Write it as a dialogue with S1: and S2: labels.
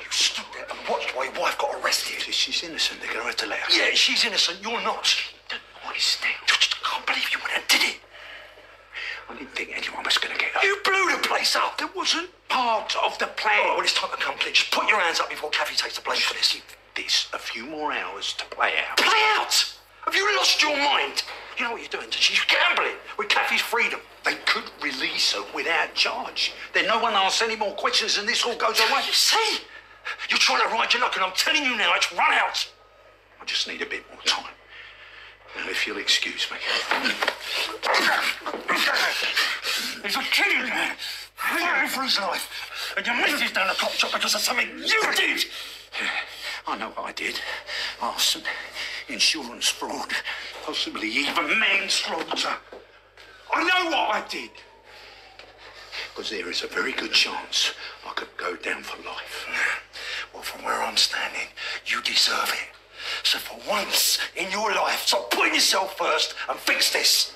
S1: You stood there and watched while your wife got arrested.
S2: She's innocent. They're going to have to let her.
S1: Yeah, she's innocent. You're not.
S2: What is that?
S1: I just can't believe you went and did it.
S2: I didn't think anyone was going to get her.
S1: You blew the place up.
S2: That wasn't part of the
S1: All right,
S2: plan.
S1: Oh, well, it's time to come clean. Just put your hands up before Kathy takes the blame for this.
S2: Give this a few more hours to play out.
S1: Play out! Have you lost your mind? You know what you're doing? She's gambling with Kathy's freedom.
S2: They could release her without charge. Then no one asks any more questions and this all goes away.
S1: You see? You're trying to ride your luck, and I'm telling you now, it's run out.
S2: I just need a bit more time. Now, if you'll excuse me.
S1: He's a kidding man. Fighting for his life. And your missus down the cop shop because of something you did.
S2: I know what I did. Arson, insurance fraud, possibly even manslaughter. I know what I did. Because there is a very good chance I could go down for life.
S1: From where I'm standing, you deserve it. So for once in your life, stop putting yourself first and fix this.